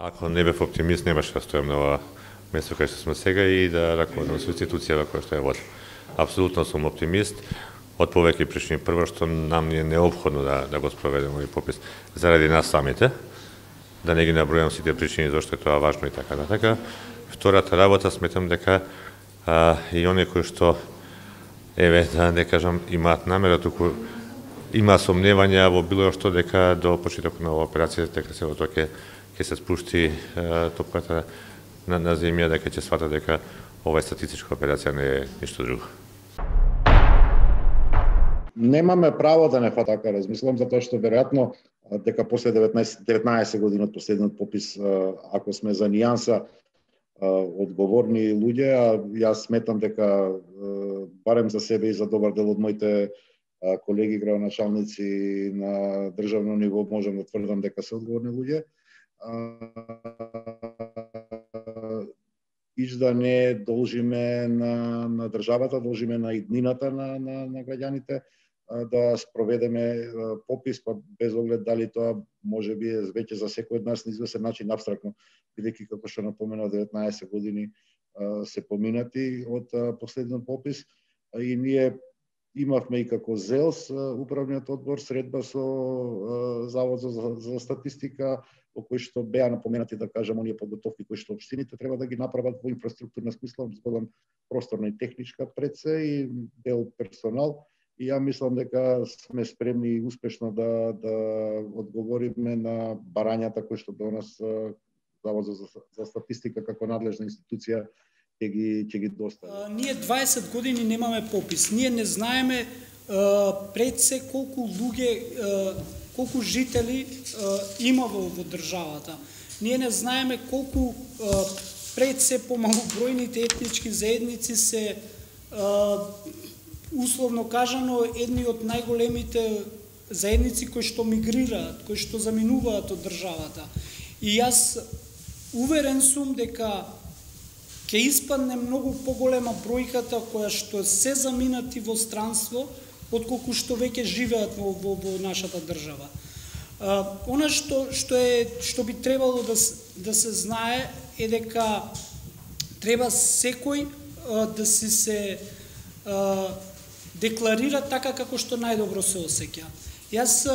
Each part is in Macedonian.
Ако не бев оптимист, немаше да стојам на ова место кај што сме сега и да раководам со институцијава која што ја водам. Апсолутно сум оптимист од повеќе причини. Прво што нам ни е необходно да, да го спроведеме овој попис заради нас самите, да не ги набројам сите причини зашто е тоа важно и така натака. Втората работа сметам дека а, и оние кои што еве да не кажам имаат намера туку има сомневања во било што дека до почетокот на оваа операција дека се тоа ќе ќе се спушти топката на, на земја дека ќе свата дека ова е статистичка операција не е ништо друго. Немаме право да не така размислам затоа што веројатно дека после 19 19 години од последниот попис ако сме за нијанса одговорни луѓе, а јас сметам дека барем за себе и за добар дел од моите колеги градоначалници на државно ниво можам да тврдам дека се одговорни луѓе иш да не должиме на, на државата, должиме на иднината на, на, на граѓаните да спроведеме попис, па без оглед дали тоа може би е веќе за секој од нас на известен начин абстрактно, бидејќи како што напомена 19 години се поминати од последниот попис. И ние имавме и како ЗЕЛС управниот одбор средба со Завод за, за статистика во кои што беа напоменати да кажам оние подготовки кои што општините треба да ги направат во инфраструктурна смисла, зборам просторна и техничка пред се и дел персонал и ја мислам дека сме спремни и успешно да да одговориме на барањата кои што до нас Завод за, за статистика како надлежна институција ќе ги ќе ги достави. Ние 20 години немаме попис. Ние не знаеме пред се колку луѓе колку жители има во, во државата. Ние не знаеме колку пред се помалобројните етнички заедници се условно кажано едни од најголемите заедници кои што мигрираат, кои што заминуваат од државата. И јас уверен сум дека ќе испадне многу поголема бројката која што се заминати во странство, отколку што веќе живеат во, во, во нашата држава. А, она што што е што би требало да да се знае е дека треба секој а, да си се а, декларира така како што најдобро се осеќа. Јас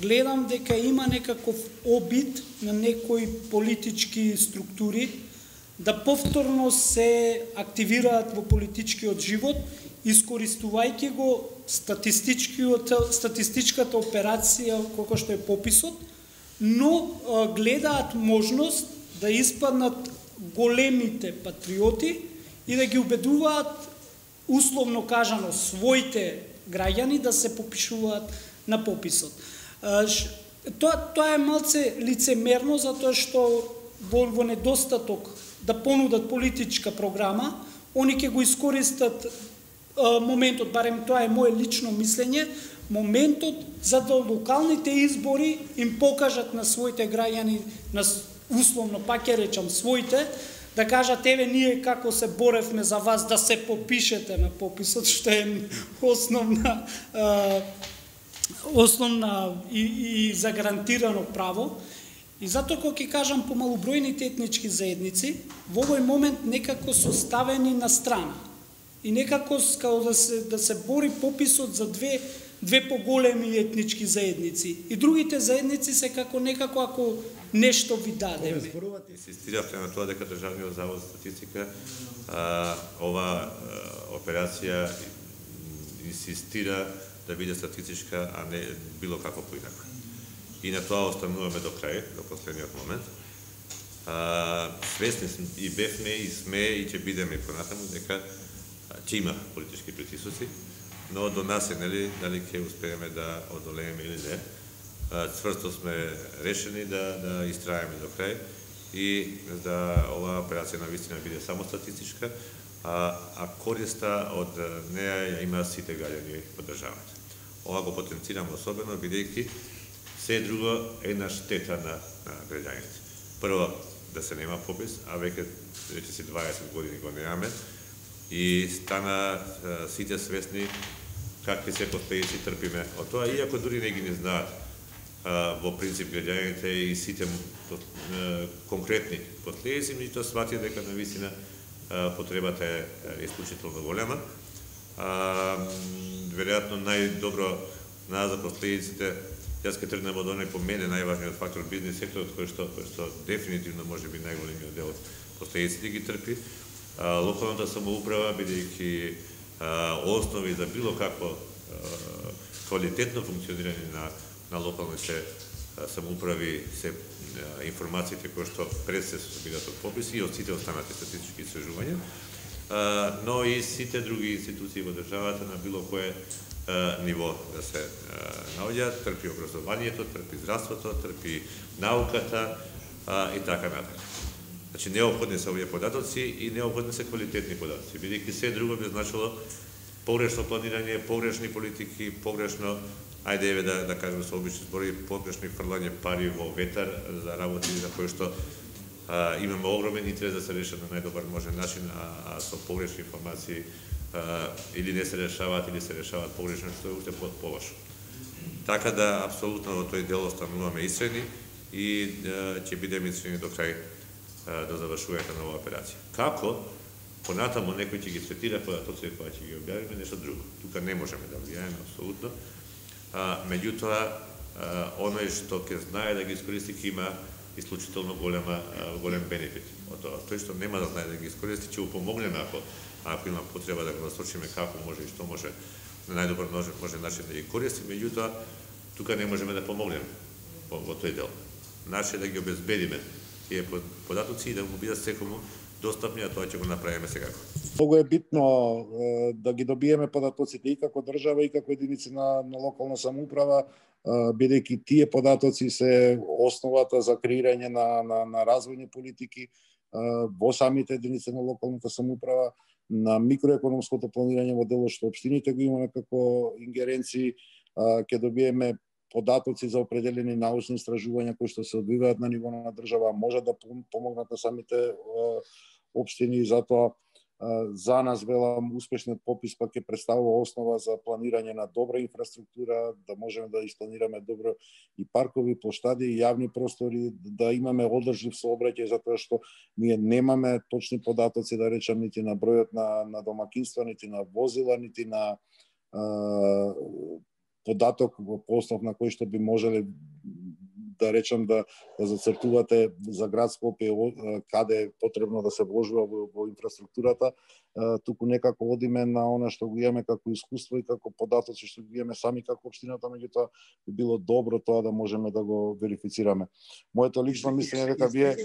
гледам дека има некаков обид на некои политички структури да повторно се активираат во политичкиот живот, искористувајќи го статистичкиот статистичката операција како што е пописот, но гледаат можност да испаднат големите патриоти и да ги убедуваат условно кажано своите граѓани да се попишуваат на пописот. Тоа тоа е малце лицемерно затоа што во, во недостаток да понудат политичка програма, они ќе го искористат моментот, барем тоа е мое лично мислење, моментот за да локалните избори им покажат на своите граѓани, на условно пак ќе речам своите, да кажат еве ние како се боревме за вас да се попишете на пописот што е основна основна и, и загарантирано право. И затоа кога ќе кажам помалубројните етнички заедници, во овој момент некако составени на страна и некако као да се да се бори пописот за две две поголеми етнички заедници. И другите заедници се како некако ако нешто ви дадеме. Инсистиравте на тоа дека Државниот завод за статистика а, ова а, операција инсистира да биде статистичка, а не било како поинако. И на тоа остануваме до крај, до последниот момент. А, свесни и бевме и сме и ќе бидеме понатаму дека ќе има политички притисоци, но до нас е, нели, дали ќе успееме да одолееме или не. Цврсто сме решени да, да истраеме до крај и да оваа операција на вистина биде само статистичка, а, а користа од неа ја има сите граѓани по државата. Ова го потенцирам особено, бидејќи се друго е на штета на, на граѓаните. Прво, да се нема попис, а веќе веќе си 20 години го немаме, и стана сите свесни какви се последици трпиме од тоа, иако дури не ги не знаат во принцип граѓаните и сите конкретни последици, меѓутоа свати дека на вистина потребата е исклучително голема. веројатно најдобро на за последиците Јас ке тргнем од оној по мене најважниот фактор бизнес секторот кој што кој што дефинитивно може би најголемиот дел од последиците ги трпи. Локалната самоуправа бидејќи основи за било какво квалитетно функционирање на на локалните самоуправи се информациите кои што пред се собират од пописи и од сите останати статистички истражувања, но и сите други институции во државата на било кое ниво да се наоѓаат, трпи образованието, трпи здравството, трпи науката и така натаму. Значи необходни се овие податоци и необходни се квалитетни податоци, бидејќи се друго би значило погрешно планирање, погрешни политики, погрешно ајде еве да да кажеме со обични збори, погрешни фрлање пари во ветар за работи за кои што а, имаме огромен интерес да се решат на најдобар можен начин, а, а со погрешни информации или не се решаваат или се решаваат погрешно, што е уште полошо. Така да, апсолутно во тој дел остануваме исцени и ќе бидеме исцени до крај до да завршувањето на оваа операција. Како? Понатамо некој ќе ги третира податоци кои па ќе ги објавиме, нешто друго. Тука не можеме да влијаеме апсолутно. А, меѓутоа, оној што ќе знае да ги искористи ќе има исклучително голема голем бенефит од тоа. Тој што нема да знае да ги искористи ќе упомогнеме ако ако има потреба да го насочиме како може и што може на најдобар може, може начин да ги користи, меѓутоа тука не можеме да помогнеме во, во тој дел. Наше да ги обезбедиме тие податоци и да го бидат секому достапни, а тоа ќе го направиме секако. Многу е битно да ги добиеме податоците и како држава и како единици на, на локална самоуправа, бидејќи тие податоци се основата за креирање на, на, на развојни политики во самите единици на локалната самоуправа, на микроекономското планирање во делот што општините го имаме како ингеренции, ќе добиеме податоци за определени научни истражувања кои што се одвиваат на ниво на држава, може да помогнат на самите општини и затоа за нас велам успешниот попис пак ќе представува основа за планирање на добра инфраструктура, да можеме да испланираме добро и паркови, площади и јавни простори, да имаме одржлив сообраќај затоа што ние немаме точни податоци да речам нити на бројот на на домакинства, нити на возила, нити на податок во основ на кој што би можеле да речам да, да зацртувате за град Скопје каде е потребно да се вложува во, во инфраструктурата, туку некако одиме на она што го имаме како искуство и како податоци што го имаме сами како општината, меѓутоа би било добро тоа да можеме да го верифицираме. Моето лично мислење дека вие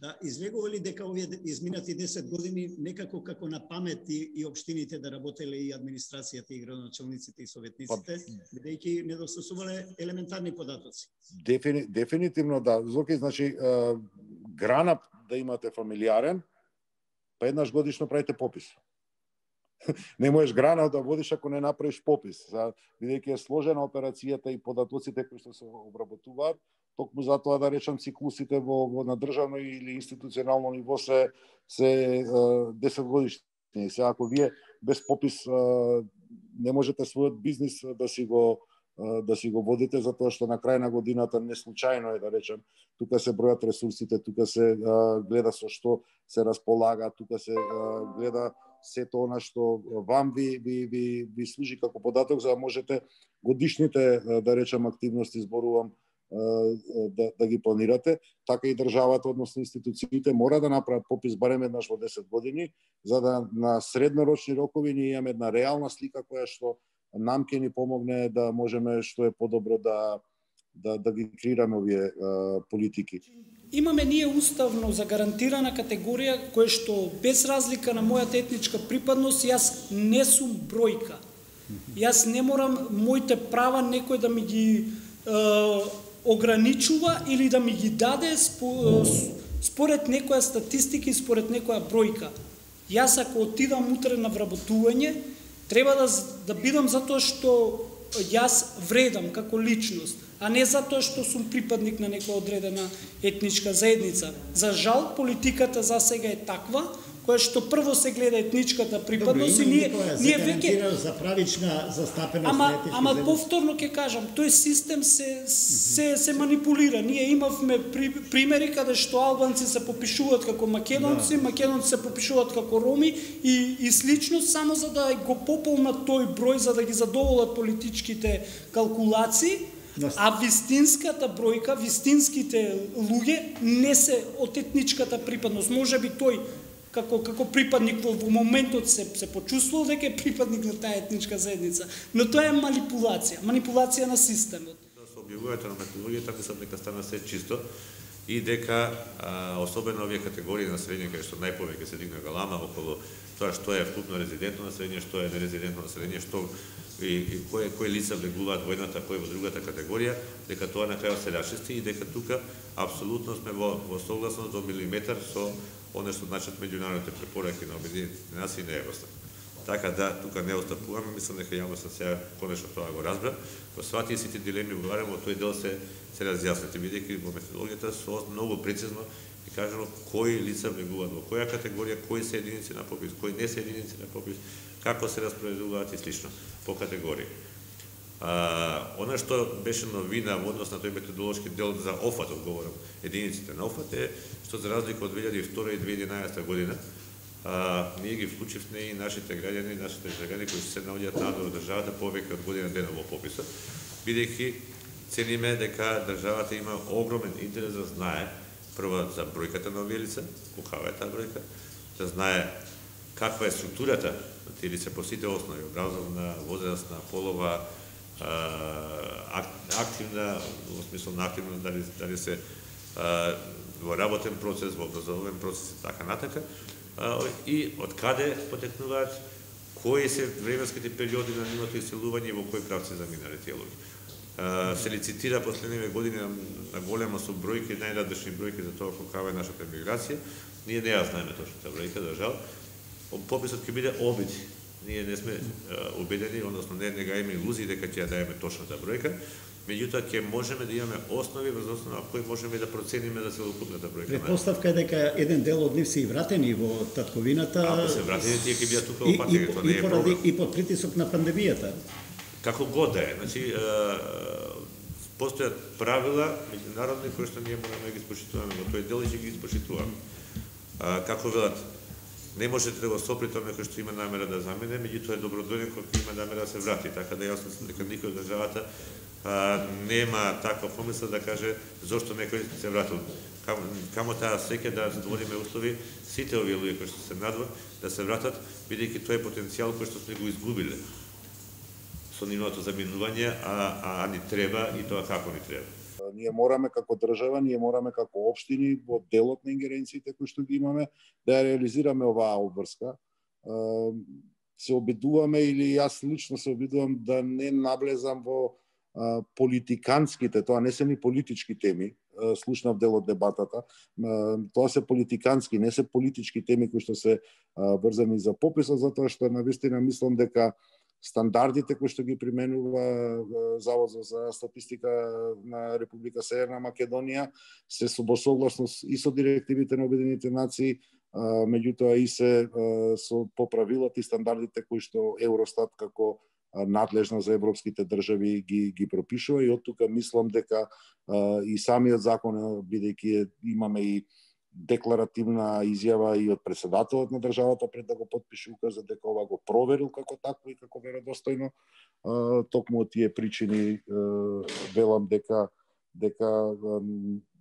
да излегува ли дека овие изминати 10 години некако како на памет и, и општините да работеле и администрацијата и градоначалниците и советниците, па, бидејќи недостасувале елементарни податоци? Дефини, дефинитивно да. Зоки, значи, грана да имате фамилиарен, па еднаш годишно правите попис. не можеш грана да водиш ако не направиш попис. Бидејќи е сложена операцијата и податоците кои што се обработуваат, токму затоа да речам циклусите во, во на државно или институционално ниво се се 10 годишни. Се ако вие без попис не можете својот бизнис да си го да си го водите затоа што на крај на годината не случајно е да речем тука се бројат ресурсите, тука се гледа со што се располага, тука се гледа сето она што вам ви, ви, ви, ви служи како податок за да можете годишните да речем активности зборувам да, да ги планирате, така и државата, односно институциите, мора да направат попис барем еднаш во 10 години, за да на среднорочни рокови ние имаме една реална слика која што нам ќе ни помогне да можеме што е подобро да да, да ги креираме овие а, политики. Имаме ние уставно загарантирана категорија која што без разлика на мојата етничка припадност јас не сум бројка. Јас не морам моите права некој да ми ги ограничува или да ми ги даде э, според некоја статистика и според некоја бројка. Јас ако отидам утре на вработување, треба да, да бидам затоа што јас вредам како личност, а не затоа што сум припадник на некоја одредена етничка заедница. За жал, политиката за сега е таква, која што прво се гледа етничката припадност и ние ние веќе за правична застапеност Ама ама повторно ќе кажам, тој систем се се се манипулира. Ние имавме при, примери каде што албанци се попишуваат како македонци, да. македонци се попишуваат како роми и и слично само за да го пополнат тој број за да ги задоволат политичките калкулации А вистинската бројка, вистинските луѓе не се од етничката припадност. Може би тој како како припадник во, во моментот се се почувствувал дека е припадник на таа етничка заедница, но тоа е манипулација, манипулација на системот. Да се објавувањето на методологијата мислам дека стана се чисто и дека а, особено овие категории на население, кај што најповеќе се дигна галама околу тоа што е вклупно резидентно население, што е нерезидентно население, што и, и кој кој лица влегуваат во едната, кој во другата категорија, дека тоа на крајот се расчисти и дека тука апсолутно сме во, во согласност до милиметар со оно што значат меѓународните препораки на Обединетите нации не е Евростат. Така да, тука не остапуваме, мислам дека јавноста сега конечно тоа го разбра, во свати сите дилеми говорам, тој дел се се разјаснати, бидејќи во методологијата со многу прецизно и кажано кои лица влегуваат во која категорија, кои се единици на попис, кои не се единици на попис, како се распоредуваат и слично по категории. А, она што беше новина во однос на тој методолошки дел за ОФАТ, говорам, единиците на ОФАТ е што за разлика од 2002 и 2011 година, а, ние ги вклучивме и нашите граѓани, нашите граѓани кои се наоѓаат надвор од државата повеќе од година дена во пописот, бидејќи цениме дека државата има огромен интерес да знае прво за бројката на овие лица, колкава е таа бројка, да знае каква е структурата на тие лица по сите основи, образовна, возрастна, полова, активна, во смисло на активна, дали, дали се а, во работен процес, во образовен процес и така натака, а, и од каде потекнуваат, кои се временските периоди на нивното иселување и во кој прав се заминале тие луѓе се лицитира последниве години на, голема со бројки, најрадешни бројки за тоа колкава е нашата емиграција. Ние не ја знаеме точната бројка, за жал. Пописот ќе биде обид. Ние не сме убедени, односно не, не га имаме илузии дека ќе ја даеме точната бројка, меѓутоа ќе можеме да имаме основи врз основа на кои можеме да процениме за целокупната бројка. Предпоставка е дека еден дел од нив се и вратени во татковината. Ако се вратени, тие ќе бидат тука во патија, тоа не е проблем. И под притисок на пандемијата. Како god да е, значи постојат правила меѓународни кои што ние мораме да ги спочитуваме во тој дел и ќе ги спочитуваме. како велат, не можете да го соприте кој што има намера да замине, меѓутоа е добродојден кој има намера да се врати, така да јас мислам дека никој од државата а, нема таква помисла да каже зошто некој се вратил. Камо, камо таа среќа да задоволиме услови сите овие луѓе кои што се надвор да се вратат, бидејќи тоа е потенцијал кој што сме го изгубиле со нивното заминување, а, а, а ни треба и тоа како ни треба. Ние мораме како држава, ние мораме како општини во делот на ингеренциите кои што ги имаме да ја реализираме оваа обврска. Се обидуваме или јас лично се обидувам да не наблезам во политиканските, тоа не се ни политички теми, слушнав дел од дебатата, тоа се политикански, не се политички теми кои што се врзани за пописот, затоа што на вистина мислам дека стандардите кои што ги применува Завод за статистика на Република Северна Македонија се согласност и со директивите на Обединените нации, меѓутоа и се со поправилата и стандардите кои што Евростат како надлежна за европските држави ги ги пропишува. И од тука мислам дека и самиот закон бидејќи имаме и декларативна изјава и од председателот на државата пред да го подпише указа дека ова го проверил како такво и како веродостојно. Токму од тие причини велам дека дека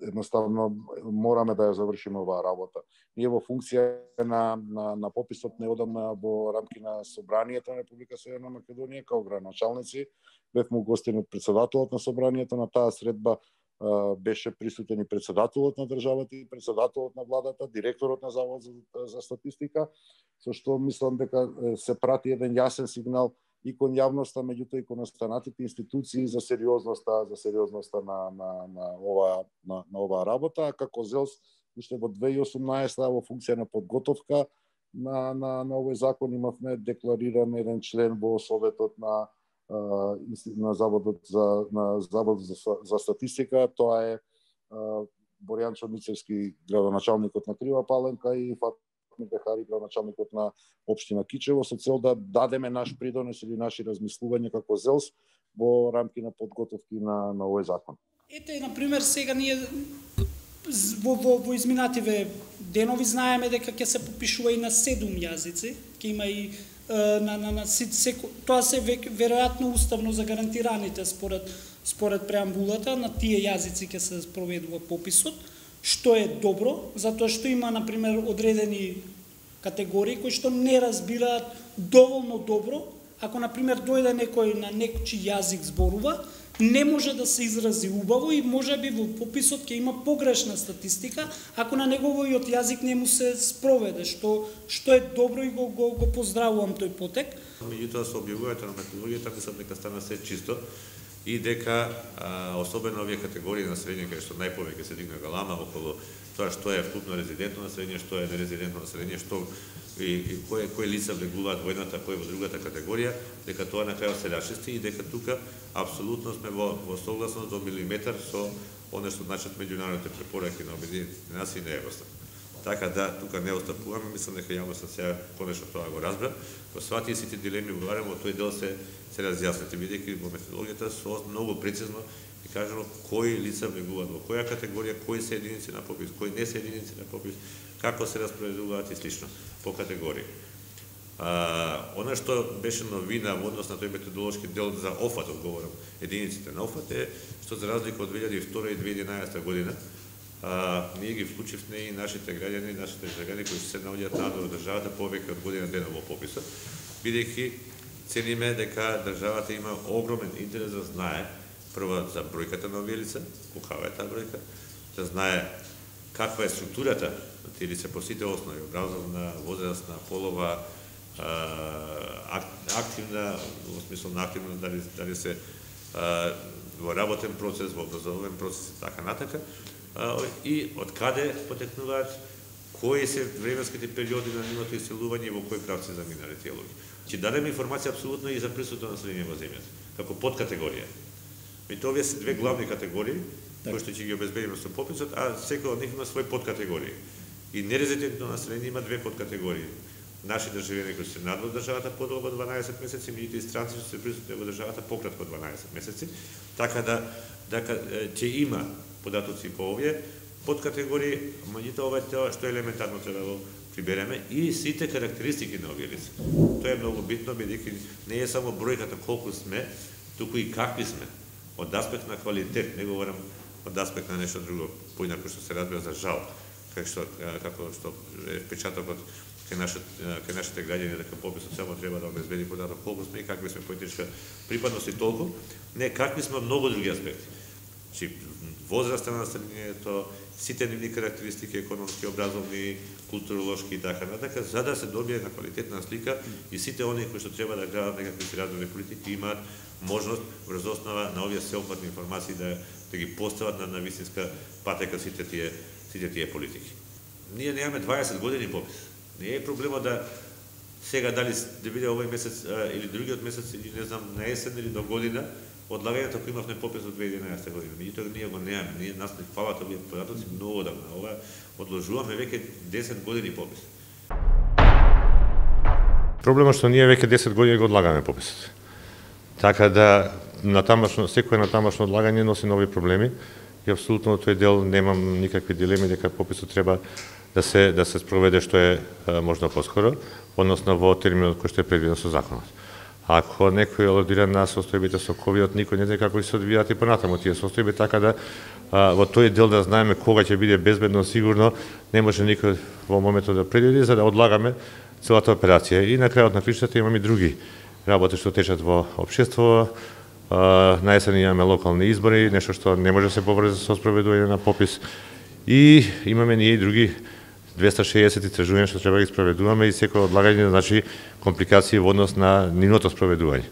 едноставно мораме да ја завршиме оваа работа. Ние во функција на, на, на пописот неодамна во рамки на Собранието на Република Северна Македонија, као граначалници, бевме гостени од председателот на Собранието на таа средба беше присутен и председателот на државата и председателот на владата, директорот на Завод за, за статистика, со што мислам дека се прати еден јасен сигнал и кон јавноста, меѓутоа и кон останатите институции за сериозноста, за сериозноста на, на, на, ова, на, на оваа работа, а како ЗЕЛС уште во 2018 во функција на подготовка на, на, на овој закон имавме деклариран еден член во Советот на на Заводот за на Завод за, за статистика, тоа е Боријан Мицевски градоначалникот на Крива Паленка и Фатми Бехари градоначалникот на општина Кичево, со цел да дадеме наш придонес или наши размислувања како ЗЕЛС во рамки на подготовки на, на овој закон. Ете, на пример, сега ние во, во, во изминативе денови знаеме дека ќе се попишува и на седум јазици, ќе има и на, на, на секо, тоа се веројатно уставно загарантираните според според преамбулата на тие јазици ќе се спроведува пописот, што е добро, затоа што има на пример одредени категории кои што не разбираат доволно добро, ако на пример дојде некој на некој јазик зборува, не може да се изрази убаво и може би во пописот ќе има погрешна статистика ако на неговиот јазик не му се спроведе, што што е добро и го го, го поздравувам тој потек. Меѓутоа со објавувањето на методологијата мислам дека стана се чисто и дека а, особено овие категории на средње кај што најповеќе се дигна галама околу тоа што е вкупно резидентно население, што е нерезидентно население, што и, и кој кој лица влегуваат во едната, кој во другата категорија, дека тоа на крајот се расчисти и дека тука апсолутно сме во, во согласност до милиметар со оне што значат меѓународните препораки на обединените нации и на Евростат. Така да, тука не остапуваме, мислам дека јавноста сега конечно тоа го разбра. Во свати сите дилеми говорам, тој дел се се разјаснати, бидејќи во методологијата со многу прецизно и кажано кои лица влегуваат во која категорија, кои се единици на попис, кои не се единици на попис, како се распределуваат и слично по категории. А, она што беше новина во однос на тој методолошки дел за ОФАТ, говорам, единиците на ОФАТ е што за разлика од 2002 и 2011 година, а, ние ги вклучивме и нашите граѓани, нашите граѓани кои се наоѓаат надвор од државата повеќе од година дена во пописот, бидејќи цениме дека државата има огромен интерес да знае прво за бројката на овие лица, колкава е таа бројка, да знае каква е структурата на тие лица по сите основи, образовна, возрастна, полова, активна, во смисло на активна, дали, дали се во работен процес, во образовен процес и така натака, и од каде потекнуваат, кои се временските периоди на нивното иселување и во кој прав се заминале тие луѓе. Ќе дадеме информација апсолутно и за присутно население во земјата, како подкатегорија. Меѓутоа овие се две главни категории, Така. кои што ќе ги обезбедиме со пописот, а секој од нив има свој подкатегории. И нерезидентно население има две подкатегории. Наши државјани кои се надвор државата подолго 12 месеци, меѓутоа и странци што се присутни во државата пократко 12 месеци, така да така, дека ќе има податоци по овие подкатегории, меѓутоа ова е тоа што елементарно треба да прибереме и сите карактеристики на овие лица. Тоа е многу битно, бидејќи не е само бројката колку сме, туку и какви сме. Од аспект на квалитет, не говорам од аспект на нешто друго, поинако што се разбира за жал, како што како што е впечатокот кај нашите кај нашите граѓани дека пописот само треба да обезбеди податок колку сме и какви сме политичка припадност и толку, не какви сме многу други аспекти. Значи возраста на населението, сите нивни карактеристики економски, образовни, културолошки и така натака, за да се добие на квалитетна слика и сите оние кои што треба да градат некакви си политики имаат можност врз основа на овие сеопфатни информации да да ги постават на, на вистинска патека сите тие сите тие политики. Ние немаме 20 години попис. Не е проблема да сега дали да биде овој месец а, или другиот месец или не знам на есен или до година одлагањето кој имавме попис од 2011 година. Меѓутоа ние го немаме. Ние нас не фалат овие податоци многу одамна. Ова одложуваме веќе 10 години попис. Проблемот што ние веќе 10 години го одлагаме пописот. Така да на тамашно секој на тамашно одлагање носи нови проблеми и апсолутно тој дел немам никакви дилеми дека пописот треба да се да се спроведе што е можно поскоро, односно во терминот кој што е предвиден со законот. Ако некој алудира на состојбите со ковидот, никој не знае како ќе се одвијат и понатаму тие состојби, така да а, во тој дел да знаеме кога ќе биде безбедно сигурно, не може никој во моментот да предвиди за да одлагаме целата операција. И на крајот на причата имаме и други работи што течат во општество. На есен имаме локални избори, нешто што не може да се поврзе со спроведување на попис. И имаме ние и други 260 истражувања што треба да ги спроведуваме и секој одлагање значи компликации во однос на нивното спроведување.